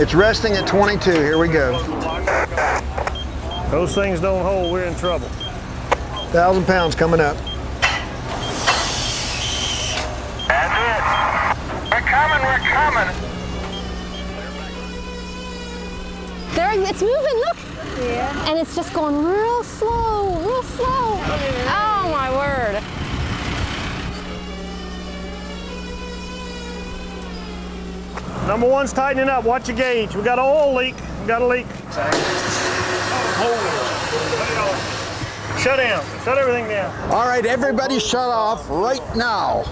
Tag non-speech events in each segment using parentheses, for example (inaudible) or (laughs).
It's resting at 22. Here we go. Those things don't hold, we're in trouble. 1,000 pounds coming up. That's it. We're coming, we're coming. There, it's moving, look. Yeah. And it's just going real Number one's tightening up. Watch your gauge. We got an oil leak. We got a leak. Shut down. Shut everything down. All right, everybody shut off right now.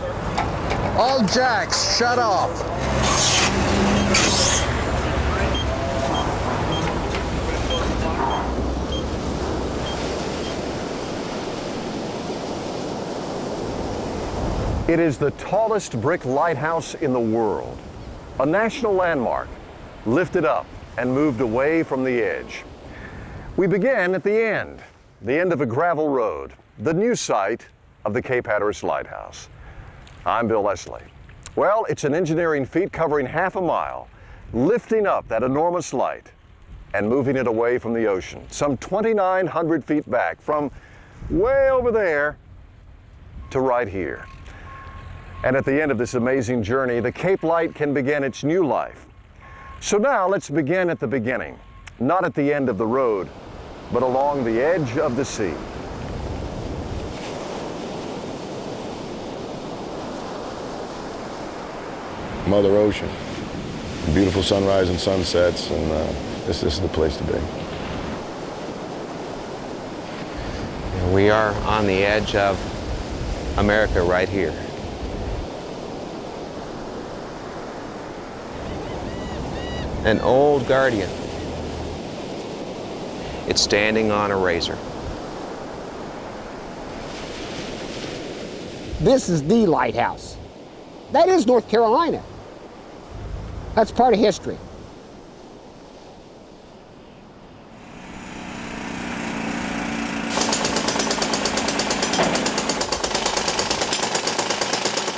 All jacks shut off. It is the tallest brick lighthouse in the world, a national landmark, lifted up and moved away from the edge. We begin at the end, the end of a gravel road, the new site of the Cape Hatteras Lighthouse. I'm Bill Leslie. Well, it's an engineering feat covering half a mile, lifting up that enormous light and moving it away from the ocean, some 2,900 feet back from way over there to right here. And at the end of this amazing journey, the Cape Light can begin its new life. So now let's begin at the beginning, not at the end of the road, but along the edge of the sea. Mother Ocean. Beautiful sunrise and sunsets, and uh, this, this is the place to be. We are on the edge of America right here. An old guardian. It's standing on a razor. This is the lighthouse. That is North Carolina. That's part of history.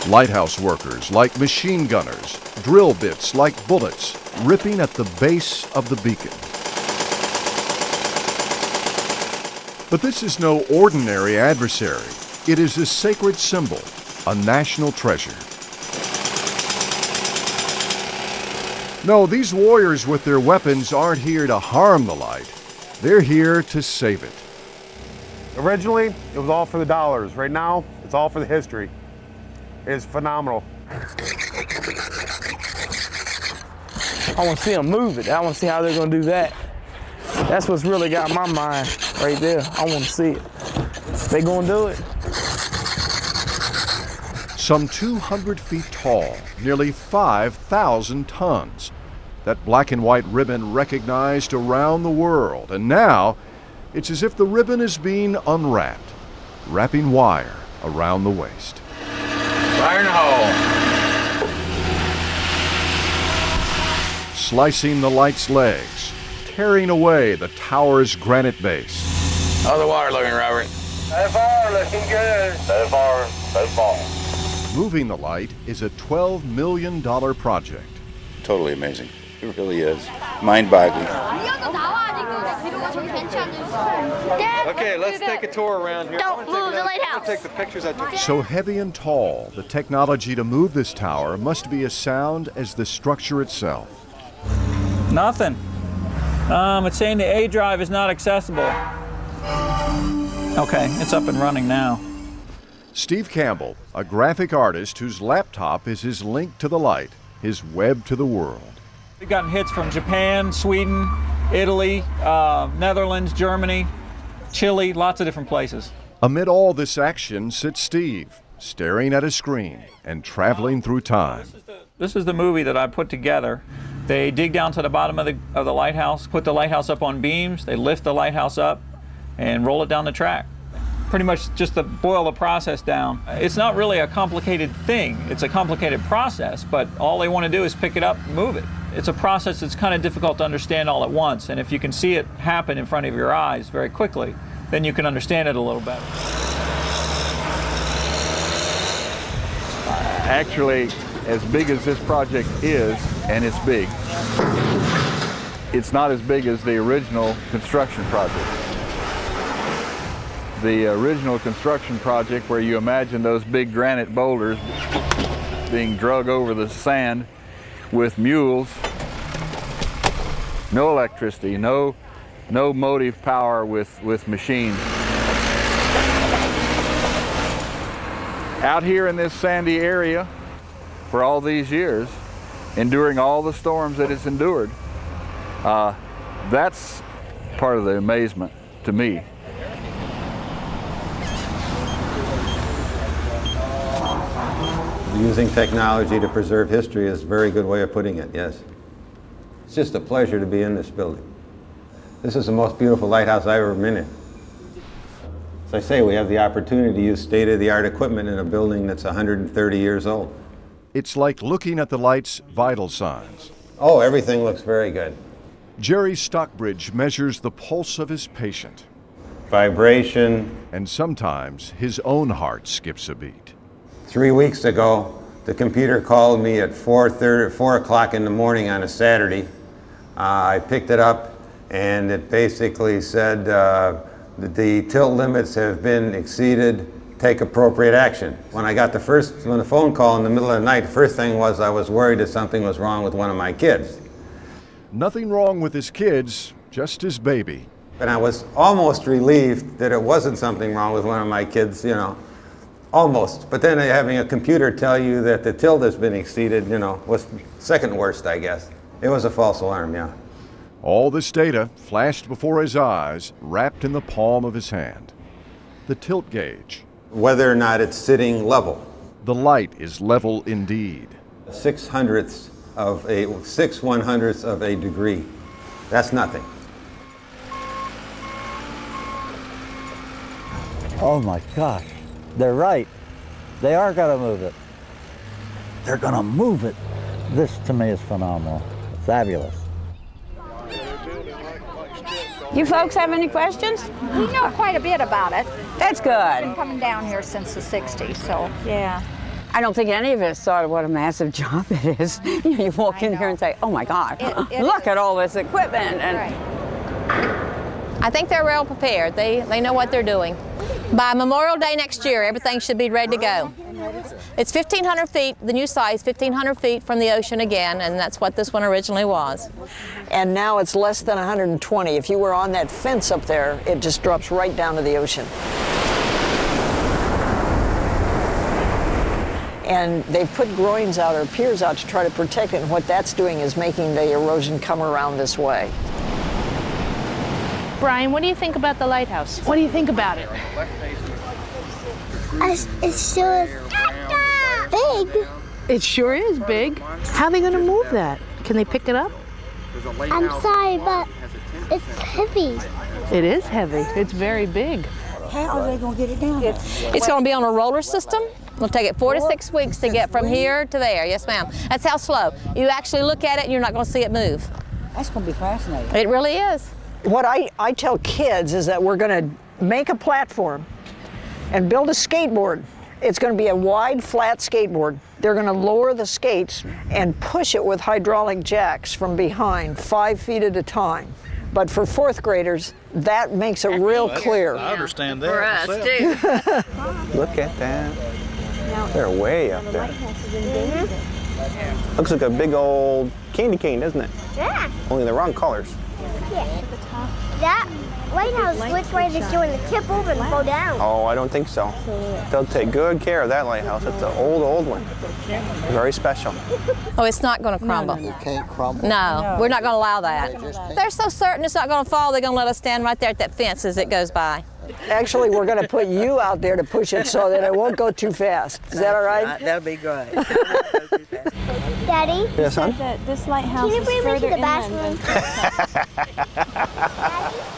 Lighthouse workers like machine gunners, drill bits like bullets, ripping at the base of the beacon. But this is no ordinary adversary. It is a sacred symbol, a national treasure. No, these warriors with their weapons aren't here to harm the light. They're here to save it. Originally, it was all for the dollars. Right now, it's all for the history. It is phenomenal. I want to see them move it. I want to see how they're going to do that. That's what's really got my mind right there. I want to see it. They going to do it. Some 200 feet tall, nearly 5,000 tons. That black and white ribbon recognized around the world. And now, it's as if the ribbon is being unwrapped, wrapping wire around the waist. Fire in the hole. Slicing the light's legs, tearing away the tower's granite base. How's the water looking, Robert? So far, looking good. So far, so far. Moving the light is a $12 million project. Totally amazing. It really is. Mind-boggling. Okay, let's take a tour around here. Don't move the lighthouse. Take the pictures I took. So heavy and tall, the technology to move this tower must be as sound as the structure itself. Nothing. Um, it's saying the A drive is not accessible. Okay, it's up and running now. Steve Campbell, a graphic artist whose laptop is his link to the light, his web to the world. We've gotten hits from Japan, Sweden, Italy, uh, Netherlands, Germany, Chile, lots of different places. Amid all this action sits Steve, staring at a screen and traveling through time. This is the movie that I put together. They dig down to the bottom of the, of the lighthouse, put the lighthouse up on beams, they lift the lighthouse up and roll it down the track. Pretty much just to boil the process down. It's not really a complicated thing. It's a complicated process, but all they want to do is pick it up move it. It's a process that's kind of difficult to understand all at once, and if you can see it happen in front of your eyes very quickly, then you can understand it a little better. Actually, as big as this project is, and it's big, it's not as big as the original construction project. The original construction project where you imagine those big granite boulders being drug over the sand with mules, no electricity, no, no motive power with, with machines. Out here in this sandy area for all these years, enduring all the storms that it's endured, uh, that's part of the amazement to me. Using technology to preserve history is a very good way of putting it, yes. It's just a pleasure to be in this building. This is the most beautiful lighthouse I've ever been in. As I say, we have the opportunity to use state-of-the-art equipment in a building that's 130 years old. It's like looking at the light's vital signs. Oh, everything looks very good. Jerry Stockbridge measures the pulse of his patient. Vibration. And sometimes his own heart skips a beat. Three weeks ago, the computer called me at 4.30, 4 o'clock in the morning on a Saturday. Uh, I picked it up and it basically said uh, that the tilt limits have been exceeded, take appropriate action. When I got the first, when the phone call in the middle of the night, the first thing was I was worried that something was wrong with one of my kids. Nothing wrong with his kids, just his baby. And I was almost relieved that it wasn't something wrong with one of my kids, you know, almost. But then having a computer tell you that the tilt has been exceeded, you know, was second worst, I guess. It was a false alarm, yeah. All this data flashed before his eyes, wrapped in the palm of his hand. The tilt gauge. Whether or not it's sitting level. The light is level indeed. Six hundredths of a, six one hundredths of a degree. That's nothing. Oh my gosh, they're right. They are gonna move it. They're gonna move it. This to me is phenomenal. Fabulous. You folks have any questions? We know quite a bit about it. That's good. We've been coming down here since the 60s, so yeah. I don't think any of us thought what a massive (laughs) job it is. (laughs) You, know, you walk in here and say, "Oh my God, It- (laughs) it look is. at all this equipment!" And I think they're well prepared. They, they know what they're doing. By Memorial Day next year, everything should be ready to go. It's 1,500 feet, the new size, 1,500 feet from the ocean again, and that's what this one originally was. And now it's less than 120. If you were on that fence up there, it just drops right down to the ocean. And they've put groins out or piers out to try to protect it, and what that's doing is making the erosion come around this way. Brian, what do you think about the lighthouse? What do you think about it? It's sure big. It sure is big. How are they going to move that? Can they pick it up? I'm sorry, but it's heavy. It is heavy. It's very big. How are they going to get it down? It's going to be on a roller system. It'll take it four to six weeks to get from here to there. Yes, ma'am. That's how slow. You actually look at it and you're not going to see it move. That's going to be fascinating. It really is. What I, I tell kids is that we're going to make a platform and build a skateboard. It's going to be a wide, flat skateboard. They're going to lower the skates and push it with hydraulic jacks from behind, five feet at a time. But for fourth graders, that makes it real clear. I understand that. For us, myself. too. Look at that. They're way up there. Mm-hmm. Looks like a big old candy cane, doesn't it? Yeah. Only the wrong colors. Yeah. That lighthouse looks like it's going to tip over and fall down. Oh, I don't think so. Mm. They'll take good care of that lighthouse. It's an old, old one. Very special. Oh, it's not going to crumble. It can't crumble. No, we're not going to allow that. They're so certain it's not going to fall, they're going to let us stand right there at that fence as it goes by. Actually, we're going to put you out there to push it so that it won't go too fast. Is that all right? That'll be good. (laughs) Daddy? Yes, son? That this lighthouse Can you is bring me to the bathroom? (laughs)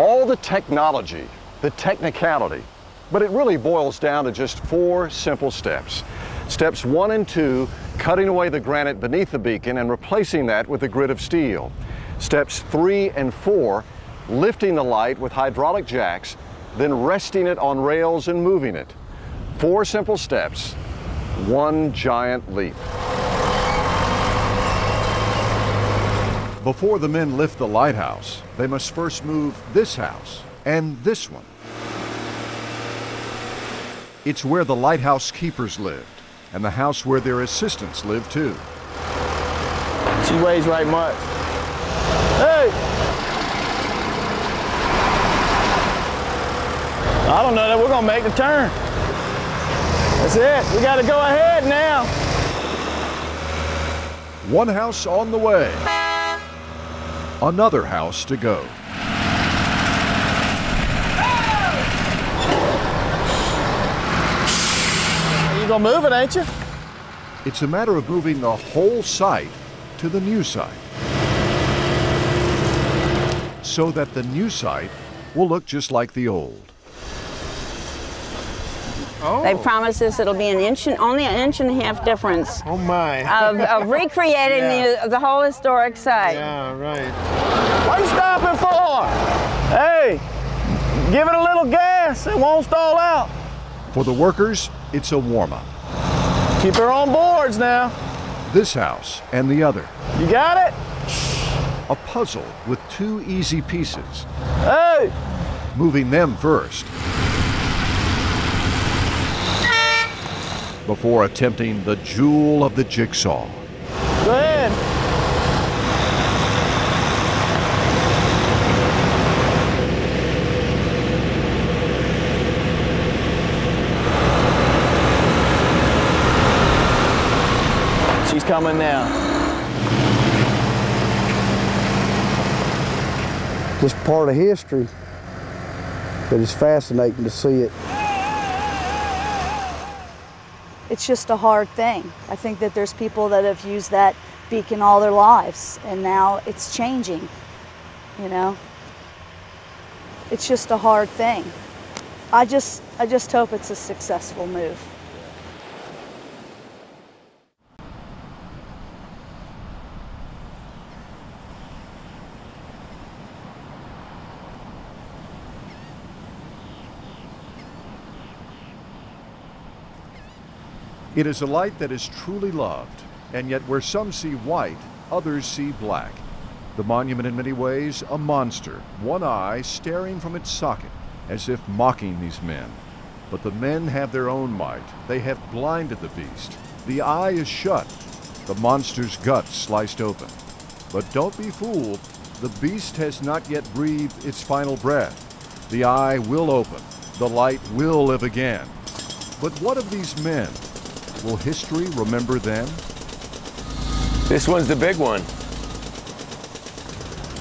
All the technology, the technicality, but it really boils down to just four simple steps. Steps one and two, cutting away the granite beneath the beacon and replacing that with a grid of steel. Steps three and four, lifting the light with hydraulic jacks, then resting it on rails and moving it. Four simple steps, One giant leap. Before the men lift the lighthouse, they must first move this house and this one. It's where the lighthouse keepers lived, and the house where their assistants lived too. She weighs right much. Hey! I don't know that we're gonna make the turn. That's it. We gotta go ahead now. One house on the way. Another house to go. You gonna move it, ain't you? It's a matter of moving the whole site to the new site. So that the new site will look just like the old. Oh. They promised us it'll be an inch and only an inch and a half difference. Oh my! Of, of (laughs) recreating yeah. the the whole historic site. Yeah, right. What are you stopping for? Hey, give it a little gas. It won't stall out. For the workers, it's a warm up. Keep her on boards now. This house and the other. You got it? A puzzle with two easy pieces. Hey! Moving them first. Before attempting the jewel of the jigsaw. Go ahead. She's coming now. Just part of history, but it's fascinating to see it it's just a hard thing. I think that there's people that have used that beacon all their lives and now it's changing, you know? It's just a hard thing. I just, I just hope it's a successful move. It is a light that is truly loved, and yet where some see white, others see black. The monument, in many ways, a monster, one eye staring from its socket, as if mocking these men. But the men have their own might. They have blinded the beast. The eye is shut, the monster's gut sliced open. But don't be fooled, the beast has not yet breathed its final breath. The eye will open, the light will live again. But what of these men? Will history remember them? This one's the big one.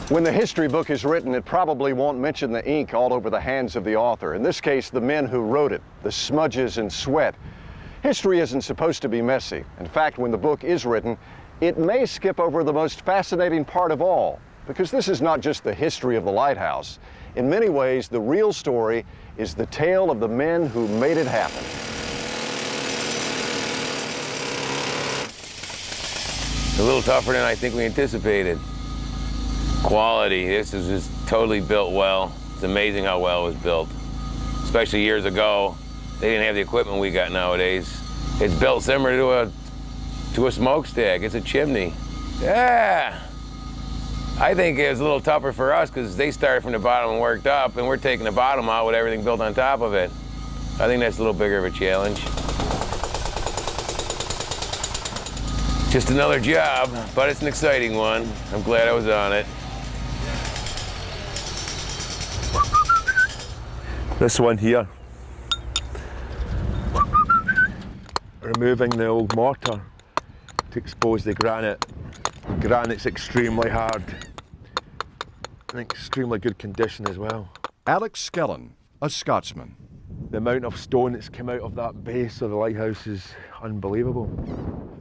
When the history book is written, it probably won't mention the ink all over the hands of the author. In this case, the men who wrote it, the smudges and sweat. History isn't supposed to be messy. In fact, when the book is written, it may skip over the most fascinating part of all, because this is not just the history of the lighthouse. In many ways, the real story is the tale of the men who made it happen. A little tougher than I think we anticipated. Quality, this is just totally built well. It's amazing how well it was built. Especially years ago, they didn't have the equipment we got nowadays. It's built similar to a to a smokestack. It's a chimney. Yeah. I think it was a little tougher for us because they started from the bottom and worked up, and we're taking the bottom out with everything built on top of it. I think that's a little bigger of a challenge. Just another job, but it's an exciting one. I'm glad I was on it. This one here. Removing the old mortar to expose the granite. Granite's extremely hard in extremely good condition as well. Alex Skellen, a Scotsman. The amount of stone that's come out of that base of the lighthouse is unbelievable.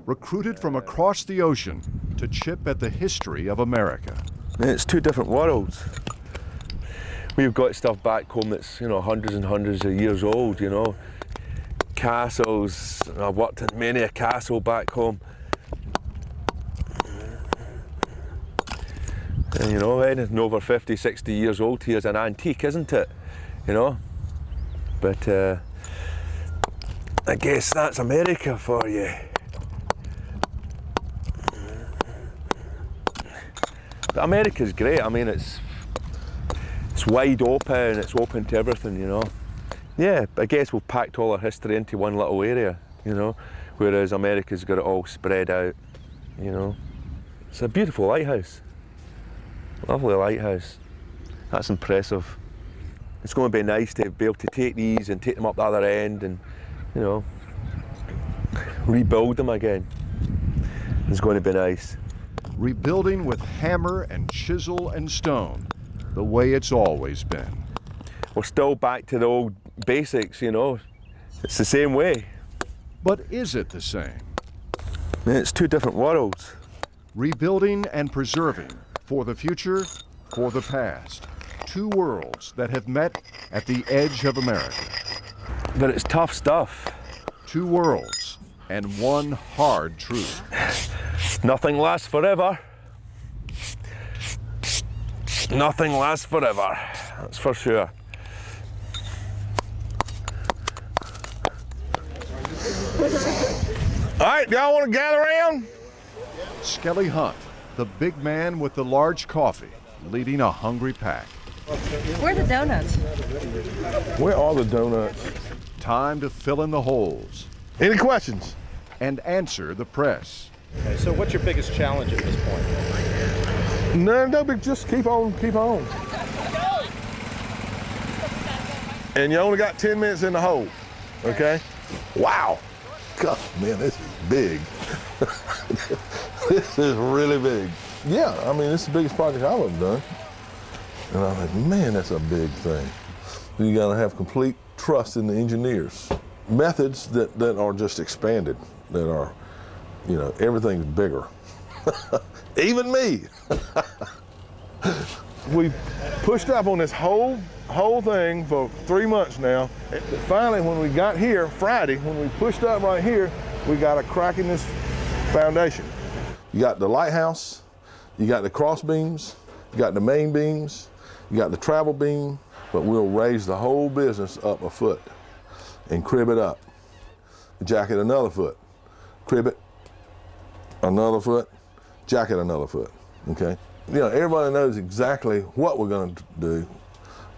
Recruited from across the ocean to chip at the history of America. It's two different worlds. We've got stuff back home that's, you know, hundreds and hundreds of years old, you know. Castles, I've worked in many a castle back home. And you know, anything over 50, 60 years old here is an antique, isn't it? You know? But uh, I guess that's America for you. But America's great. I mean, it's it's wide open. It's open to everything, you know. Yeah, I guess we've packed all our history into one little area, you know, whereas America's got it all spread out, you know. It's a beautiful lighthouse. Lovely lighthouse. That's impressive. It's going to be nice to be able to take these and take them up the other end and, you know, rebuild them again. It's going to be nice. Rebuilding with hammer and chisel and stone, the way it's always been. We're still back to the old basics, you know. It's the same way. But is it the same? It's two different worlds. Rebuilding and preserving for the future, for the past. Two worlds that have met at the edge of America. But it's tough stuff. Two worlds and one hard truth. Nothing lasts forever. Nothing lasts forever. That's for sure. All right, y'all want to gather around? Skelly Hunt, the big man with the large coffee, leading a hungry pack. Where are the donuts? Where are the donuts? Time to fill in the holes. Any questions? And answer the press. Okay, so what's your biggest challenge at this point? No, no, but just keep on, keep on. And you only got 10 minutes in the hole, okay? Wow. God, man, this is big. (laughs) this is really big. Yeah, I mean, it's the biggest project I've ever done. And I'm like, man, that's a big thing. You gotta have complete trust in the engineers. Methods that, that are just expanded, that are, you know, everything's bigger. (laughs) Even me. (laughs) we pushed up on this whole whole thing for three months now. Finally, when we got here Friday, when we pushed up right here, we got a crack in this foundation. You got the lighthouse, you got the cross beams, you got the main beams, you got the travel beam, but we'll raise the whole business up a foot and crib it up. Jack it another foot, crib it another foot, jack it another foot, okay? You know, everybody knows exactly what we're gonna do,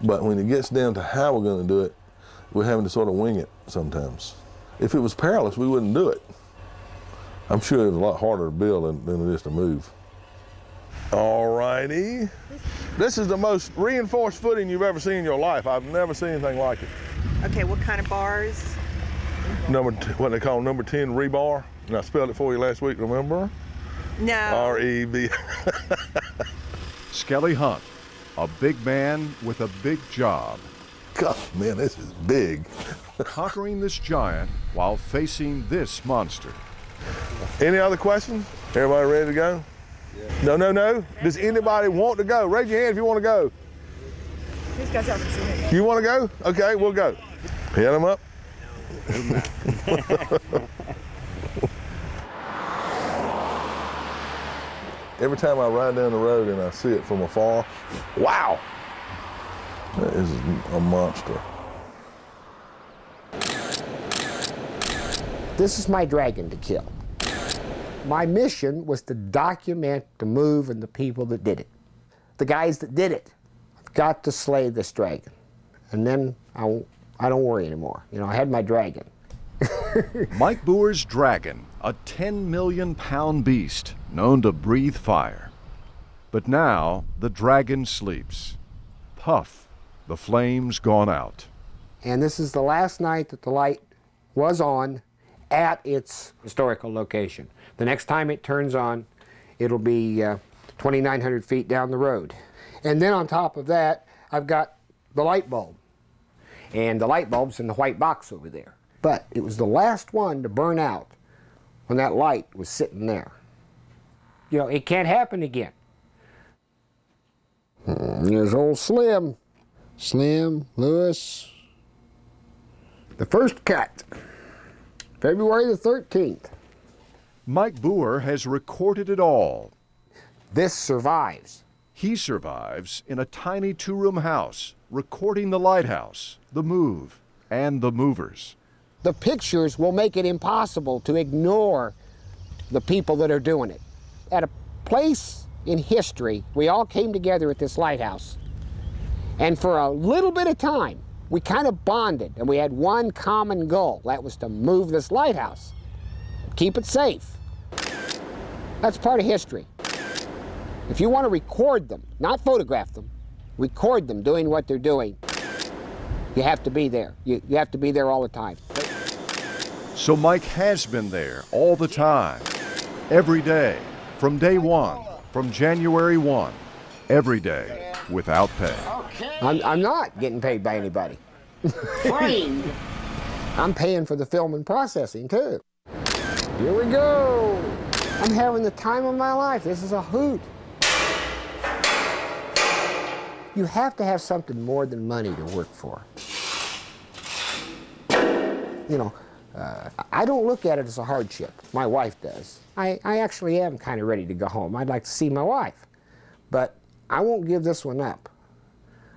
but when it gets down to how we're gonna do it, we're having to sort of wing it sometimes. If it was perilous, we wouldn't do it. I'm sure it's a lot harder to build than, than it is to move. All righty. This is the most reinforced footing you've ever seen in your life. I've never seen anything like it. Okay, what kind of bars? Number, t- what they call number 10 rebar. And I spelled it for you last week, remember? No. R E B. (laughs) Skelly Hunt, a big man with a big job. God, man, this is big. (laughs) Conquering this giant while facing this monster. Any other questions? Everybody ready to go? No, no, no. Does anybody want to go? Raise your hand if you want to go. These guys haven't seen it. You want to go? Okay, we'll go. Hit them up. (laughs) Every time I ride down the road and I see it from afar, wow, that is a monster. This is my dragon to kill. My mission was to document the move and the people that did it. The guys that did it. I've got to slay this dragon. And then I, I don't worry anymore. You know, I had my dragon. (laughs) Mike Boer's dragon, a 10 million pound beast known to breathe fire. But now the dragon sleeps. Puff, the flames gone out. And this is the last night that the light was on at its historical location. The next time it turns on, it'll be uh, 2,900 feet down the road. And then on top of that, I've got the light bulb. And the light bulb's in the white box over there. But it was the last one to burn out when that light was sitting there. You know, it can't happen again. Mm, There's old Slim. Slim, Lewis. The first cut, February the 13th. Mike Boer has recorded it all. This survives. He survives in a tiny two room house, recording the lighthouse, the move, and the movers. The pictures will make it impossible to ignore the people that are doing it. At a place in history, we all came together at this lighthouse. And for a little bit of time, we kind of bonded and we had one common goal. That was to move this lighthouse, keep it safe. That's part of history. If you want to record them, not photograph them, record them doing what they're doing, you have to be there. You, you have to be there all the time. So Mike has been there all the time, every day, from day one, from January 1, every day, without pay. I'm, I'm not getting paid by anybody. Free. (laughs) I'm paying for the film and processing too. Here we go. I'm having the time of my life. This is a hoot. You have to have something more than money to work for. You know, uh, I don't look at it as a hardship. My wife does. I, I actually am kind of ready to go home. I'd like to see my wife. But I won't give this one up.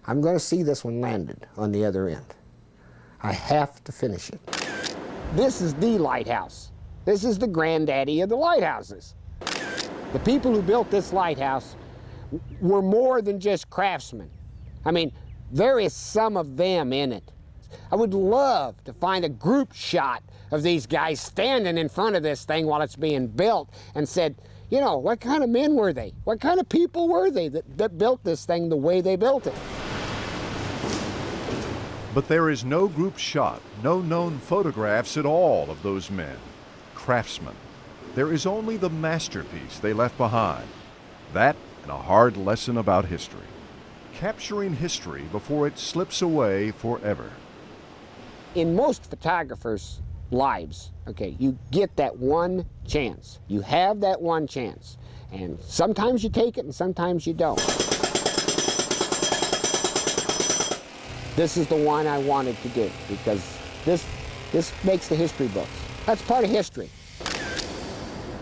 I'm going to see this one landed on the other end. I have to finish it. This is the lighthouse. This is the granddaddy of the lighthouses. The people who built this lighthouse were more than just craftsmen. I mean, there is some of them in it. I would love to find a group shot of these guys standing in front of this thing while it's being built and said, you know, what kind of men were they? What kind of people were they that, that built this thing the way they built it? But there is no group shot, no known photographs at all of those men, craftsmen. There is only the masterpiece they left behind. That and a hard lesson about history. Capturing history before it slips away forever. In most photographers' lives, okay, you get that one chance. You have that one chance. And sometimes you take it and sometimes you don't. This is the one I wanted to do because this, this makes the history books. That's part of history.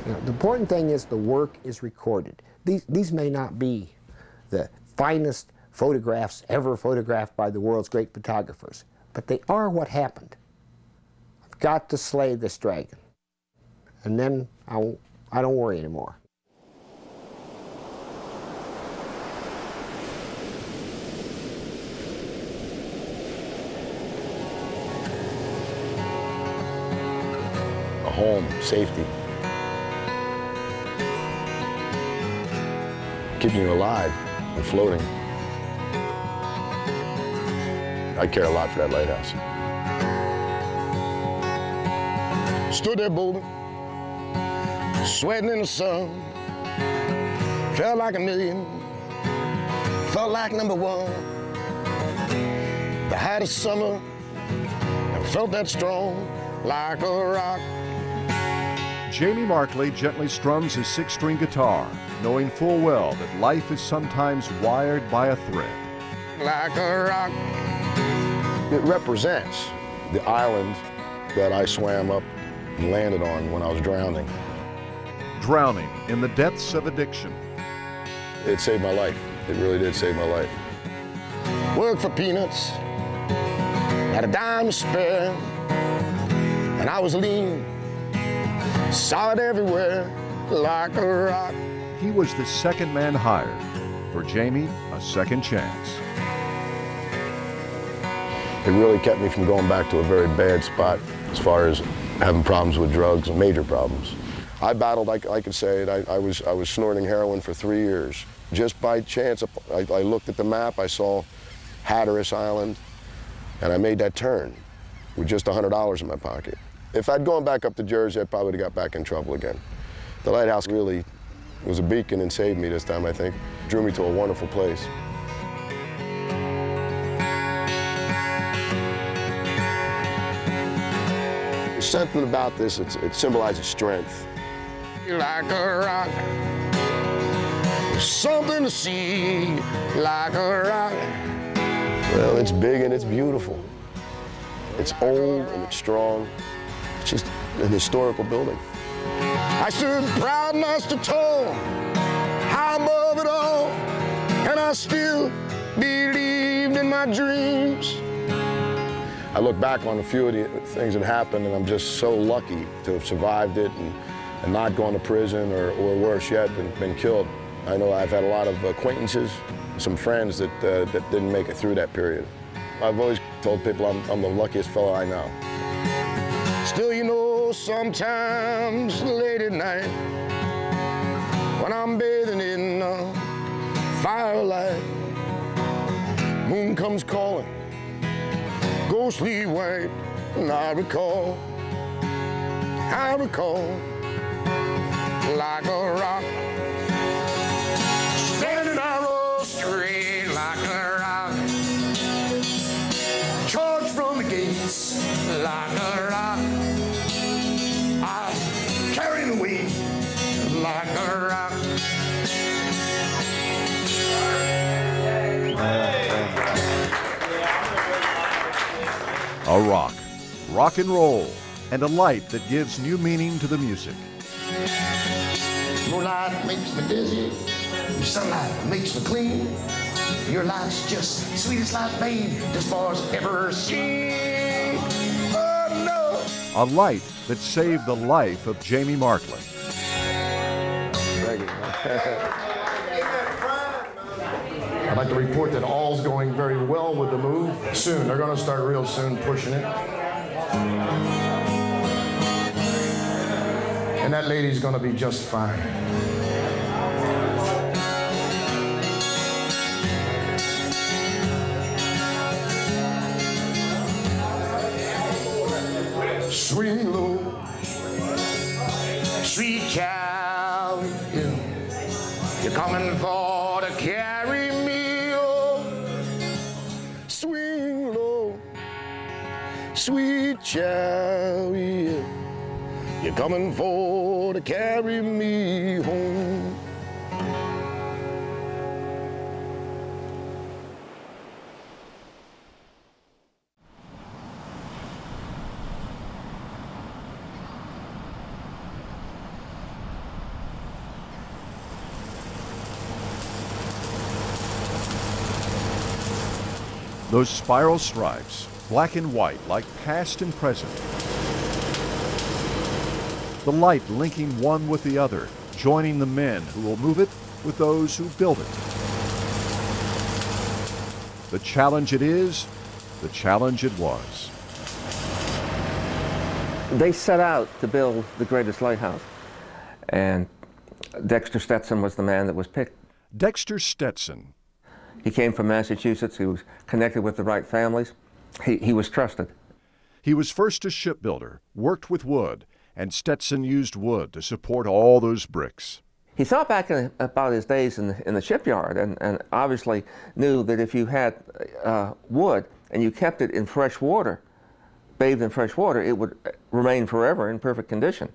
The important thing is the work is recorded. These, these may not be the finest photographs ever photographed by the world's great photographers, but they are what happened. Got to slay this dragon. And then I, I don't worry anymore. a home, safety. Keeping you alive and floating. I care a lot for that lighthouse. Stood there bolding, sweating in the sun. Felt like a million, felt like number one. The hottest summer, I felt that strong, like a rock. Jamie Markley gently strums his six string guitar, knowing full well that life is sometimes wired by a thread. like a rock. It represents the island that I swam up landed on when I was drowning. Drowning in the depths of addiction. It saved my life. It really did save my life. Worked for peanuts, had a dime to spare, and I was lean. Saw it everywhere, like a rock. He was the second man hired. For Jamie, a second chance. It really kept me from going back to a very bad spot as far as having problems with drugs, major problems. I battled, I, I could say it, I, I, was, I was snorting heroin for three years. Just by chance, I, I looked at the map, I saw Hatteras Island, and I made that turn with just $100 in my pocket. If I'd gone back up to Jersey, I probably got back in trouble again. The lighthouse really was a beacon and saved me this time, I think. Drew me to a wonderful place. There's something about this, it's, it symbolizes strength. Like a rock, something to see, like a rock. Well, it's big and it's beautiful. It's old and it's strong. It's just an historical building. I stood proud and I stood tall, high above it all, and I still believed in my dreams. I look back on a few of the things that happened and I'm just so lucky to have survived it and, and not gone to prison or, or worse yet, been, been killed. I know I've had a lot of acquaintances, some friends that, uh, that didn't make it through that period. I've always told people I'm, I'm the luckiest fellow I know. Still, you know, sometimes late at night, when I'm bathing in the firelight, moon comes calling, ghostly white, and I recall, I recall, like a rock, A rock, rock and roll, and a light that gives new meaning to the music. Moonlight makes me dizzy, your sunlight makes me clean. Your light's just sweetest light made this bar's ever seen. Oh no! A light that saved the life of Jamie Markley. I'd (laughs) like to report that all's going very well with the move. Soon, they're going to start real soon pushing it. And that lady's going to be just fine. Sweet child, you're coming for to carry me home. Those spiral stripes, black and white, like past and present. The light linking one with the other, joining the men who will move it with those who build it. The challenge it is, the challenge it was. They set out to build the greatest lighthouse, and Dexter Stetson was the man that was picked. Dexter Stetson. He came from Massachusetts. He was connected with the right families. He, he was trusted. He was first a shipbuilder, worked with wood, and Stetson used wood to support all those bricks. He thought back in, about his days in the, in the shipyard and, and obviously knew that if you had uh, wood and you kept it in fresh water, bathed in fresh water, it would remain forever in perfect condition.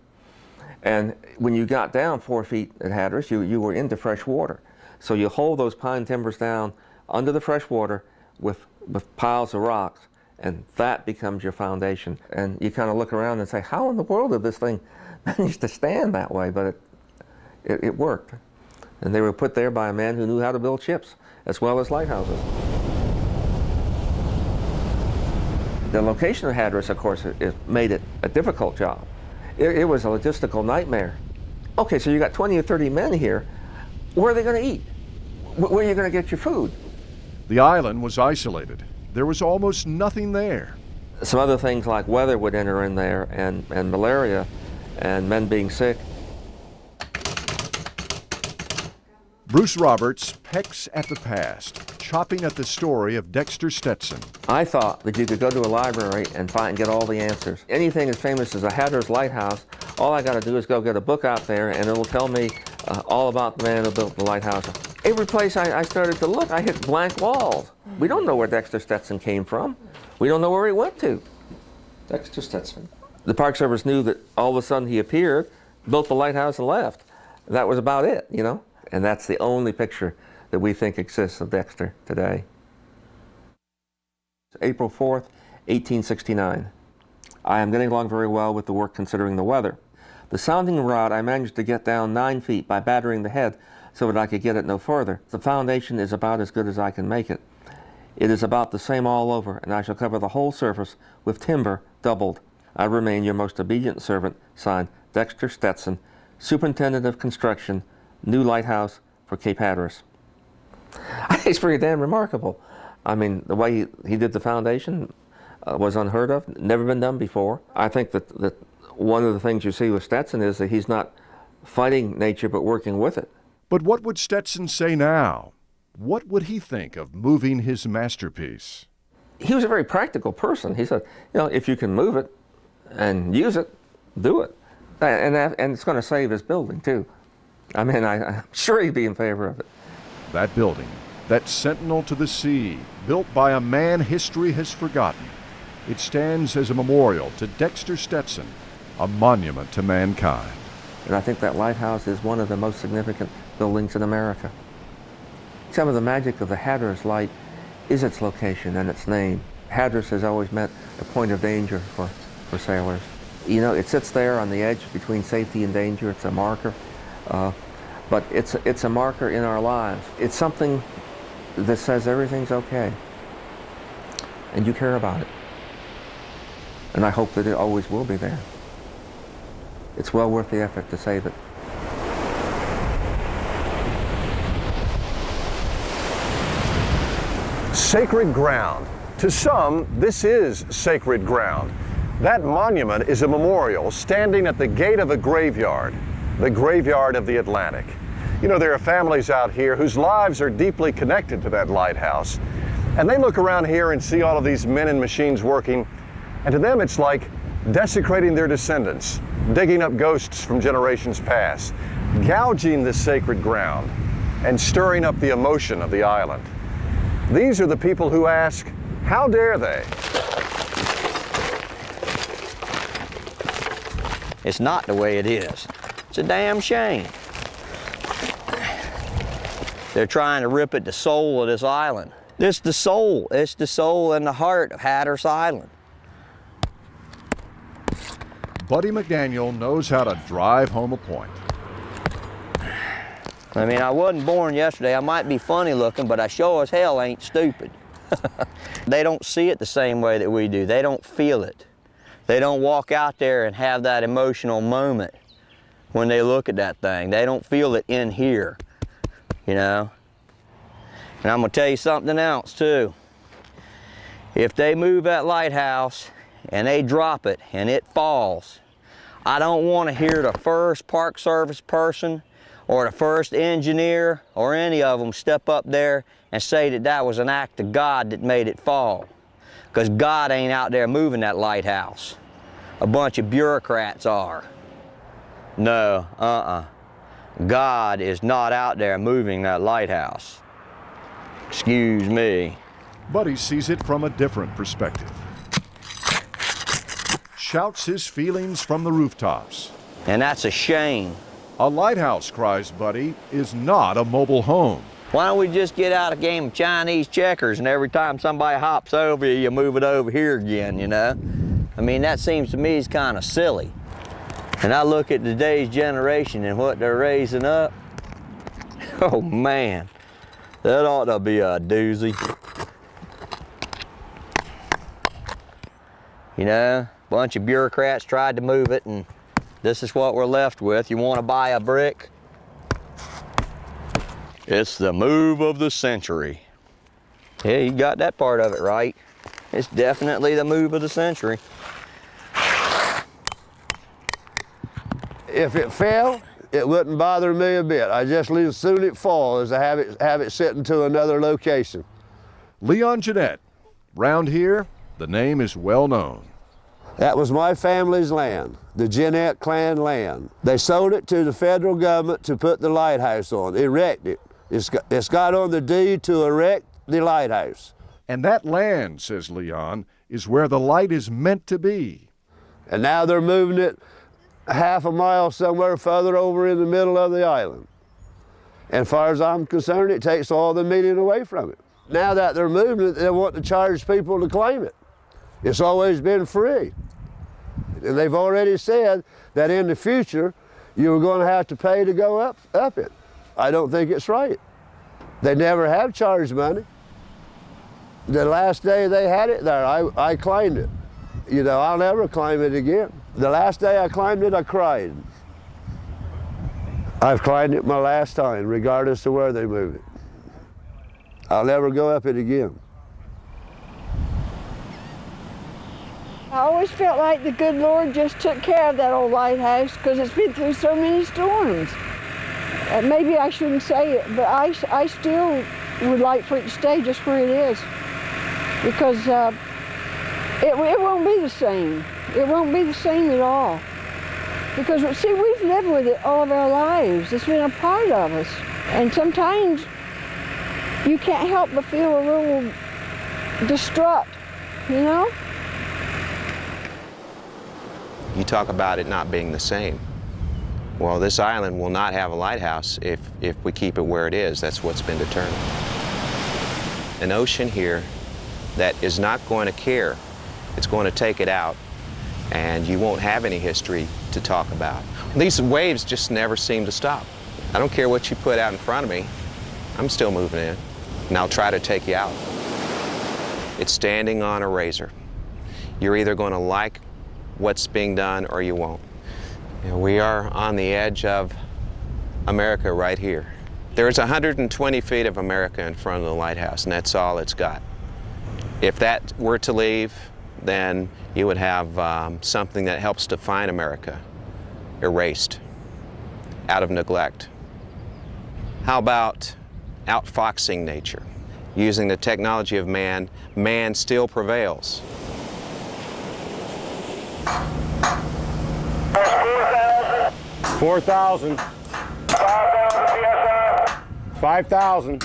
And when you got down four feet at Hatteras, you, you were into fresh water. So you hold those pine timbers down under the fresh water with, with piles of rocks, and that becomes your foundation. And you kind of look around and say, how in the world did this thing (laughs) manage to stand that way? But it, it, it worked. And they were put there by a man who knew how to build ships as well as lighthouses. The location of Hatteras, of course, it, it made it a difficult job. It, it was a logistical nightmare. Okay, so you got 20 or 30 men here. Where are they going to eat? Where are you going to get your food? The island was isolated. There was almost nothing there. Some other things like weather would enter in there and, and malaria and men being sick. Bruce Roberts pecks at the past, chopping at the story of Dexter Stetson. I thought that you could go to a library and find and get all the answers. Anything as famous as a Hatteras Lighthouse, all I got to do is go get a book out there and it'll tell me uh, all about the man who built the lighthouse. Every place I, I started to look, I hit blank walls. We don't know where Dexter Stetson came from. We don't know where he went to. Dexter Stetson. The Park Service knew that all of a sudden he appeared, built the lighthouse, and left. That was about it, you know? And that's the only picture that we think exists of Dexter today. April 4th, 1869. I am getting along very well with the work considering the weather. The sounding rod I managed to get down nine feet by battering the head so that I could get it no further. The foundation is about as good as I can make it. It is about the same all over, and I shall cover the whole surface with timber doubled. I remain your most obedient servant, signed Dexter Stetson, Superintendent of Construction, New Lighthouse for Cape Hatteras. (laughs) I think it's pretty damn remarkable. I mean, the way he, he did the foundation uh, was unheard of, never been done before. I think that, that one of the things you see with Stetson is that he's not fighting nature but working with it. But what would Stetson say now? What would he think of moving his masterpiece? He was a very practical person. He said, you know, if you can move it and use it, do it. And, that, and it's going to save his building, too. I mean, I, I'm sure he'd be in favor of it. That building, that sentinel to the sea, built by a man history has forgotten. It stands as a memorial to Dexter Stetson, a monument to mankind. And I think that lighthouse is one of the most significant buildings in America. Some of the magic of the Hatteras Light is its location and its name. Hatteras has always meant a point of danger for, for sailors. You know, it sits there on the edge between safety and danger. It's a marker. Uh, but it's, it's a marker in our lives. It's something that says everything's okay. And you care about it. And I hope that it always will be there. It's well worth the effort to save it. Sacred ground. To some, this is sacred ground. That monument is a memorial standing at the gate of a graveyard, the graveyard of the Atlantic. You know, there are families out here whose lives are deeply connected to that lighthouse. And they look around here and see all of these men and machines working, and to them it's like desecrating their descendants, digging up ghosts from generations past, gouging the sacred ground, and stirring up the emotion of the island. These are the people who ask, how dare they? It's not the way it is. It's a damn shame. They're trying to rip at the soul of this island. This the soul. It's the soul and the heart of Hatteras Island. Buddy McDaniel knows how to drive home a point. I mean, I wasn't born yesterday. I might be funny looking, but I sure as hell ain't stupid. (laughs) they don't see it the same way that we do. They don't feel it. They don't walk out there and have that emotional moment when they look at that thing. They don't feel it in here, you know? And I'm gonna tell you something else too. If they move that lighthouse and they drop it and it falls, I don't wanna hear the first Park Service person or the first engineer or any of them step up there and say that that was an act of God that made it fall. Because God ain't out there moving that lighthouse. A bunch of bureaucrats are. No, uh-uh. God is not out there moving that lighthouse. Excuse me. Buddy sees it from a different perspective. Shouts his feelings from the rooftops. And that's a shame. A lighthouse, cries Buddy, is not a mobile home. Why don't we just get out a game of Chinese checkers and every time somebody hops over you, you move it over here again, you know? I mean, that seems to me is kind of silly. And I look at today's generation and what they're raising up. (laughs) Oh man, that ought to be a doozy. You know, bunch of bureaucrats tried to move it and this is what we're left with. You want to buy a brick? It's the move of the century. Yeah, you got that part of it right. It's definitely the move of the century. If it fell, it wouldn't bother me a bit. I just as soon it fall as to have it, have it sitting to another location. Leon Jennette. Round here, the name is well known. That was my family's land, the Jennette clan land. They sold it to the federal government to put the lighthouse on, erect it. It's got, it's got on the deed to erect the lighthouse. And that land, says Leon, is where the light is meant to be. And now they're moving it half a mile somewhere further over in the middle of the island. And as far as I'm concerned, it takes all the meaning away from it. Now that they're moving it, they want to charge people to claim it. It's always been free. And they've already said that in the future, you're going to have to pay to go up, up it. I don't think it's right. They never have charged money. The last day they had it there, I, I climbed it. You know, I'll never claim it again. The last day I climbed it, I cried. I've climbed it my last time, regardless of where they move it. I'll never go up it again. I always felt like the good Lord just took care of that old lighthouse because it's been through so many storms. Uh, maybe I shouldn't say it, but I, I still would like for it to stay just where it is because uh, it, it won't be the same. It won't be the same at all. Because, see, we've lived with it all of our lives. It's been a part of us. And sometimes you can't help but feel a little distraught, you know? You talk about it not being the same. Well, this island will not have a lighthouse if, if we keep it where it is. That's what's been determined. An ocean here that is not going to care. It's going to take it out, and you won't have any history to talk about. These waves just never seem to stop. I don't care what you put out in front of me, I'm still moving in, and I'll try to take you out. It's standing on a razor. You're either going to like what's being done or you won't. You know, we are on the edge of America right here. There's 120 feet of America in front of the lighthouse, and that's all it's got. If that were to leave, then you would have um, something that helps define America erased, out of neglect. How about outfoxing nature? Using the technology of man, man still prevails. 4,000. 5,000.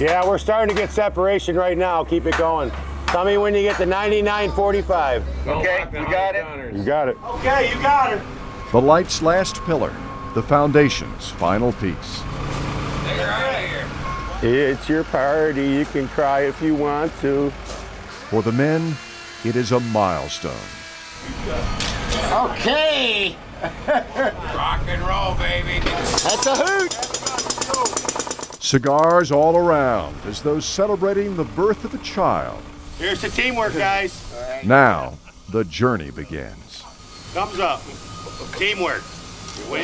Yeah, we're starting to get separation right now. Keep it going. Tell me when you get to 99.45. Okay, you got it. You got it. Okay, you got it. The light's last pillar, the foundation's final piece. It's your party. You can cry if you want to. For the men, it is a milestone. Okay. Rock and roll, baby. That's a hoot. Cigars all around as though celebrating the birth of a child. Here's the teamwork, guys. Now, the journey begins. Thumbs up. Teamwork. You win.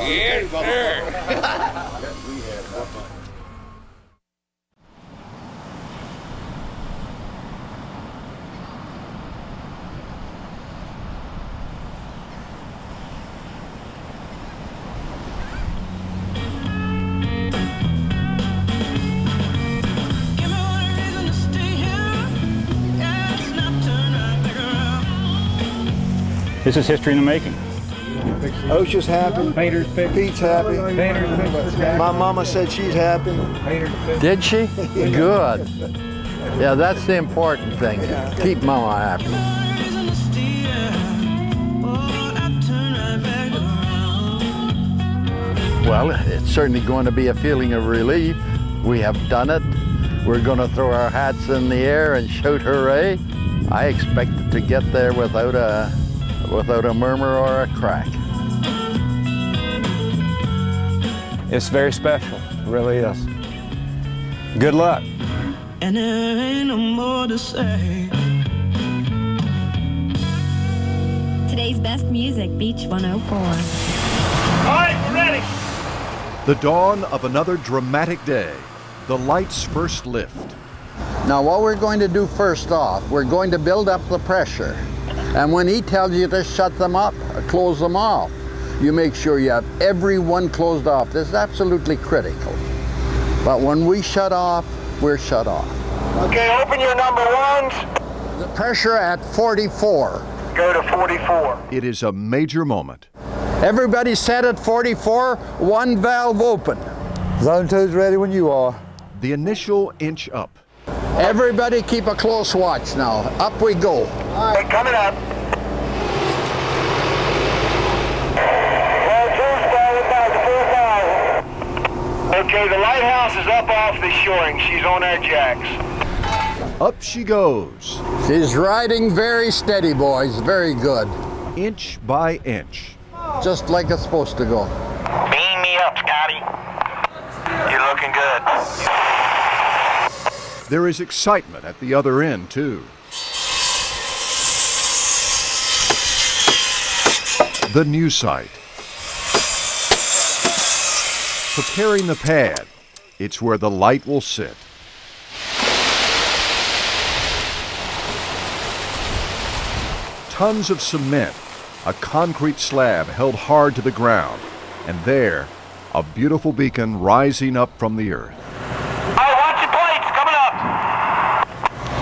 Yes, sir. This is history in the making. OSHA's happy. Pete's happy. My mama said she's happy. Did she? (laughs) Good. Yeah, that's the important thing. Keep Mama happy. Well, it's certainly going to be a feeling of relief. We have done it. We're going to throw our hats in the air and shout hooray. I expect to get there without a without a murmur or a crack. It's very special. It really is. Good luck. And there ain't no more to say. Today's best music, Beach 104. All right, we're ready. The dawn of another dramatic day. The light's first lift. Now what we're going to do first off, we're going to build up the pressure. And when he tells you to shut them up, close them off, you make sure you have every one closed off. This is absolutely critical. But when we shut off, we're shut off. Okay, open your number ones. The pressure at 44. Go to 44. It is a major moment. Everybody set at 44, one valve open. Zone two's ready when you are. The initial inch up. Everybody keep a close watch now. Up we go. All right, coming up. Okay, the lighthouse is up off the shoring. She's on our jacks. Up she goes. She's riding very steady, boys. Very good. Inch by inch. just like it's supposed to go. Beam me up, Scotty. You're looking good. There is excitement at the other end, too. The new site. Preparing the pad. It's where the light will sit. Tons of cement, a concrete slab held hard to the ground, and there, a beautiful beacon rising up from the earth.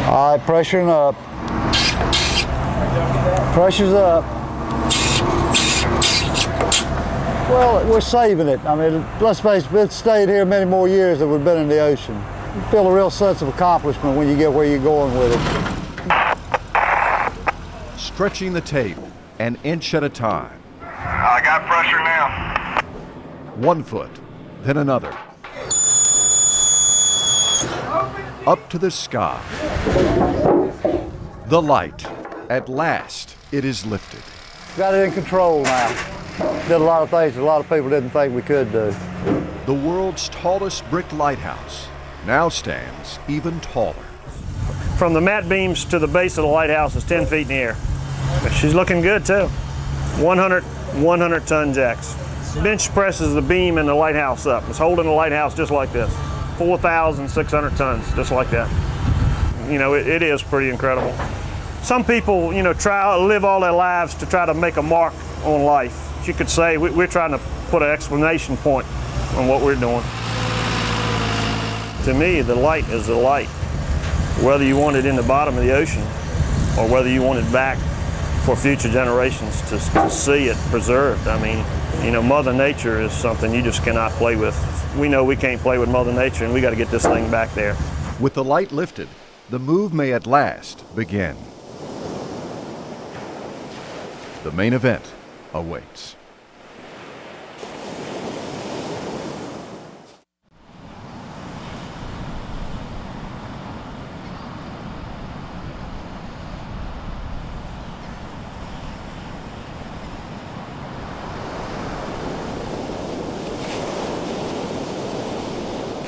All right, pressuring up. Pressure's up. Well, we're saving it. I mean, let's face it, if it stayed here many more years, it would have been in the ocean. You feel a real sense of accomplishment when you get where you're going with it. Stretching the tape, an inch at a time. I got pressure now. One foot, then another. Up to the sky. The light. At last, it is lifted. Got it in control now. Did a lot of things that a lot of people didn't think we could do. The world's tallest brick lighthouse now stands even taller. From the mat beams to the base of the lighthouse is 10 feet in the air. She's looking good too. 100, 100 ton jacks. Bench presses the beam in the lighthouse up. It's holding the lighthouse just like this. 4,600 tons, just like that. You know, it, it is pretty incredible. Some people, you know, try live all their lives to try to make a mark on life. You could say we, we're trying to put an explanation point on what we're doing. To me, the light is the light. Whether you want it in the bottom of the ocean or whether you want it back for future generations to, to see it preserved. I mean, you know, Mother Nature is something you just cannot play with. We know we can't play with Mother Nature and we got to get this thing back there. With the light lifted, the move may at last begin. The main event awaits.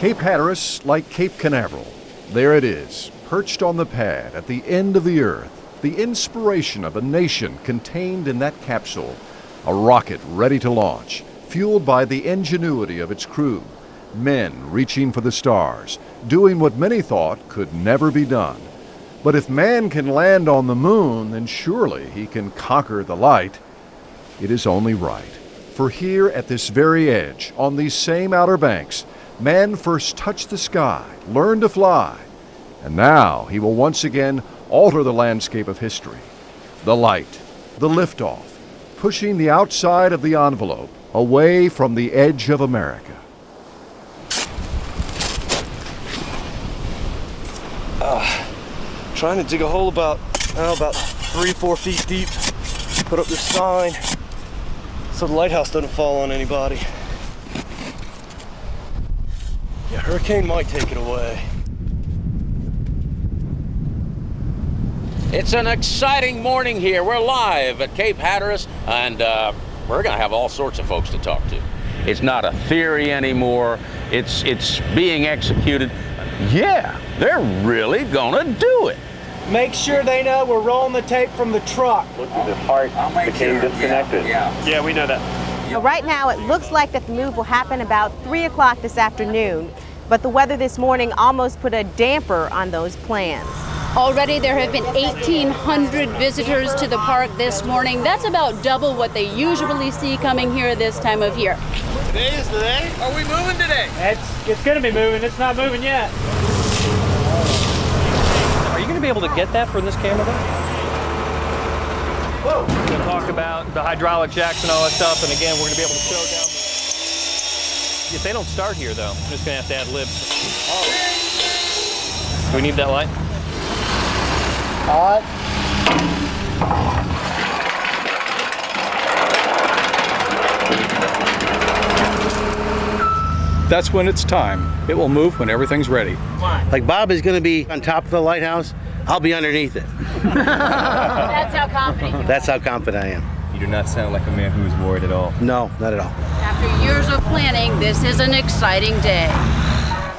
Cape Hatteras, like Cape Canaveral, there it is, perched on the pad at the end of the earth, the inspiration of a nation contained in that capsule, a rocket ready to launch, fueled by the ingenuity of its crew, men reaching for the stars, doing what many thought could never be done. But if man can land on the moon, then surely he can conquer the light. It is only right. For here at this very edge, on these same outer banks, man first touched the sky, learned to fly, and now he will once again alter the landscape of history. The light, the liftoff, pushing the outside of the envelope away from the edge of America. Uh, trying to dig a hole about, oh, about three, four feet deep. Put up this sign so the lighthouse doesn't fall on anybody. Yeah, hurricane might take it away. It's an exciting morning here. We're live at Cape Hatteras, and uh, we're going to have all sorts of folks to talk to. It's not a theory anymore. It's it's being executed. Yeah, they're really going to do it. Make sure they know we're rolling the tape from the truck. Look at the part became disconnected. Yeah. yeah, we know that. Well, right now, it looks like that the move will happen about 3 o'clock this afternoon, but the weather this morning almost put a damper on those plans. Already there have been 1,800 visitors to the park this morning. That's about double what they usually see coming here this time of year. Today is the day? Are we moving today? It's, it's going to be moving. It's not moving yet. Are you going to be able to get that from this camera though? Whoa. We're going to talk about the hydraulic jacks and all that stuff, and again, we're going to be able to show down. If they don't start here, though, I'm just going to have to add libs. Do we need that light? All right. That's when it's time. It will move when everything's ready. Like Bob is going to be on top of the lighthouse, I'll be underneath it. (laughs) That's how confident you That's how confident I am. You do not sound like a man who is worried at all. No, not at all. After years of planning, this is an exciting day.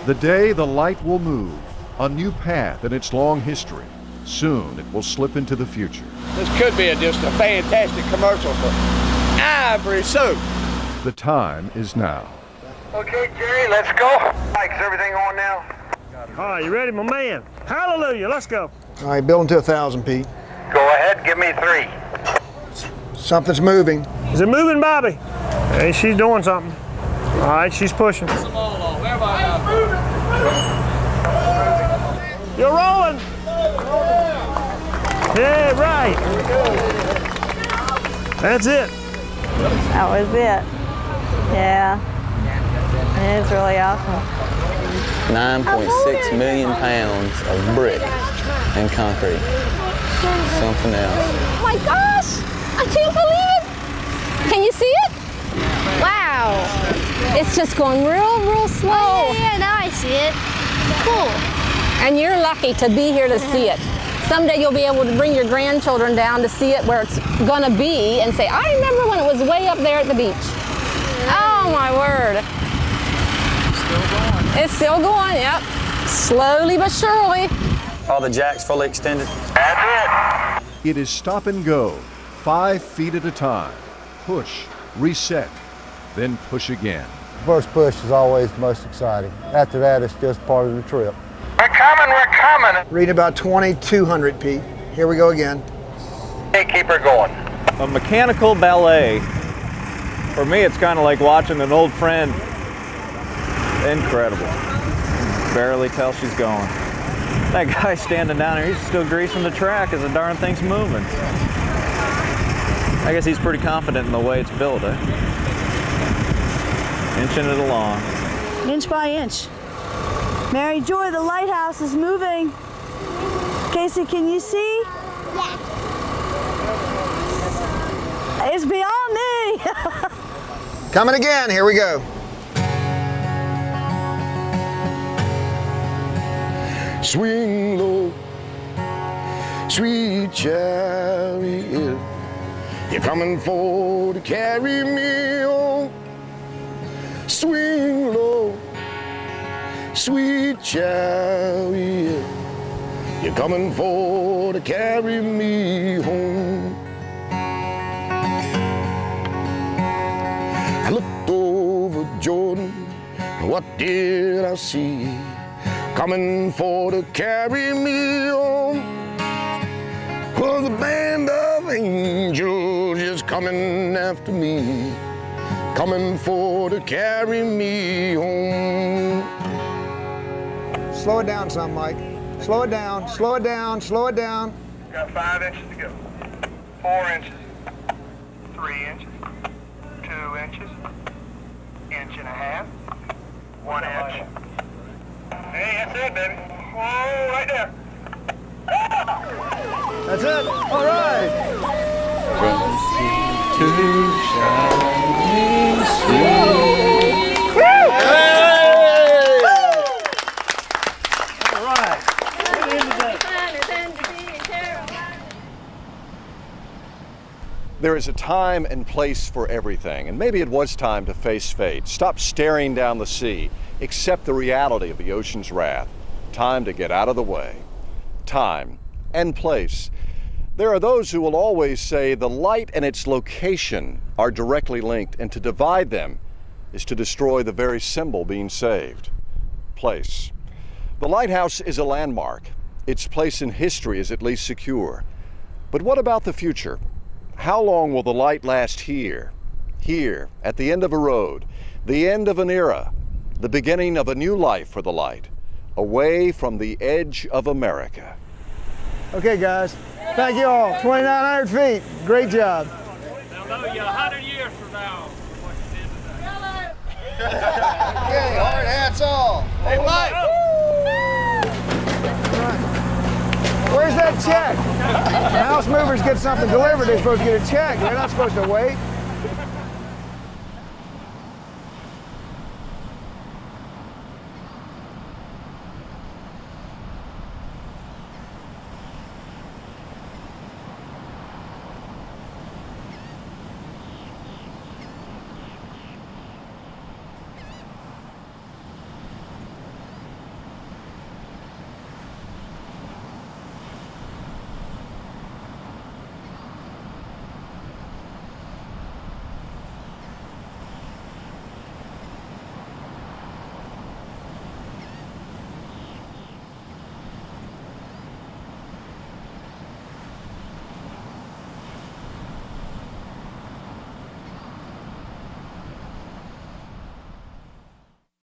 The day the light will move, a new path in its long history. Soon it will slip into the future. This could be a, just a fantastic commercial for Ivory Soap. The time is now. Okay, Jerry, let's go. Mike, is everything on now? All right, you ready, my man? Hallelujah, let's go. All right, building to a thousand, Pete. Go ahead, give me three. Something's moving. Is it moving, Bobby? Hey, she's doing something. All right, she's pushing. You're rolling. Yeah, right. That's it. That was it. Yeah. It is really awesome. 9.6 million pounds of brick and concrete. Something else. Oh my gosh! I can't believe it! Can you see it? Wow! It's just going real, real slow. Oh, yeah, now I see it. Cool. And you're lucky to be here to see it. Someday you'll be able to bring your grandchildren down to see it where it's gonna be and say, I remember when it was way up there at the beach. Oh my word. It's still going. It's still going, yep. Slowly but surely. All the jacks fully extended. That's it. It is stop and go, five feet at a time. Push, reset, then push again. First push is always the most exciting. After that, it's just part of the trip. We're coming, we're coming. Reading about 2,200, Pete. Here we go again. Hey, keep her going. A mechanical ballet. For me, it's kind of like watching an old friend. Incredible. Barely tell she's going. That guy standing down there, he's still greasing the track as the darn thing's moving. I guess he's pretty confident in the way it's built, eh? Inching it along. Inch by inch. Mary Joy, the lighthouse is moving. Casey, can you see? Yeah. It's beyond me. (laughs) Coming again. Here we go. Swing low, sweet chariot. You're coming for to carry me home. Swing low, sweet chariot. You're coming for to carry me home. I looked over Jordan, what did I see? Coming for to carry me home was a band of angels just coming after me, coming for to carry me home. Slow it down some, Mike. Slow it down, slow it down, slow it down. Got five inches to go. Four inches. Three inches. Two inches. Inch and a half. One inch. Hey, that's it, baby. Oh, right there. That's it. All right. All right. There is a time and place for everything, and maybe it was time to face fate. Stop staring down the sea. Accept the reality of the ocean's wrath. Time to get out of the way. Time and place. There are those who will always say the light and its location are directly linked, and to divide them is to destroy the very symbol being saved. Place. The lighthouse is a landmark. Its place in history is at least secure. But what about the future? How long will the light last here? Here, at the end of a road, the end of an era, the beginning of a new life for the light, away from the edge of America. Okay, guys. Thank you all. 2,900 feet. Great job. They'll know you a hundred years (laughs) from now. Okay, hard hats off. Hey, Mike. Where's that check? House movers get something delivered, they're supposed to get a check. They're not supposed to wait.